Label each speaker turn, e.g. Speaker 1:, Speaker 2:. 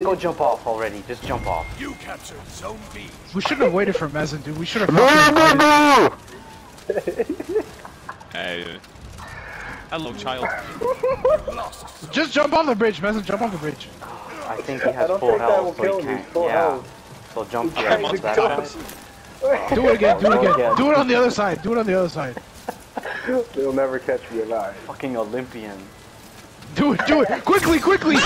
Speaker 1: Go jump off already. Just jump off.
Speaker 2: You captured Zone B.
Speaker 3: We shouldn't have waited for Mezzan, dude. We should have.
Speaker 4: No, no, no!
Speaker 5: Hey. Hello, child.
Speaker 3: Just jump off the bridge, Mezzan. Jump off the bridge.
Speaker 1: I think he has full health, so he can't. Yeah.
Speaker 6: health.
Speaker 1: So jump yeah,
Speaker 3: Do it again. Do it again.
Speaker 1: again.
Speaker 3: Do it on the other side. Do it on the other side.
Speaker 6: They'll never catch me alive.
Speaker 1: Fucking Olympian.
Speaker 3: Do it. Do it. Quickly. Quickly.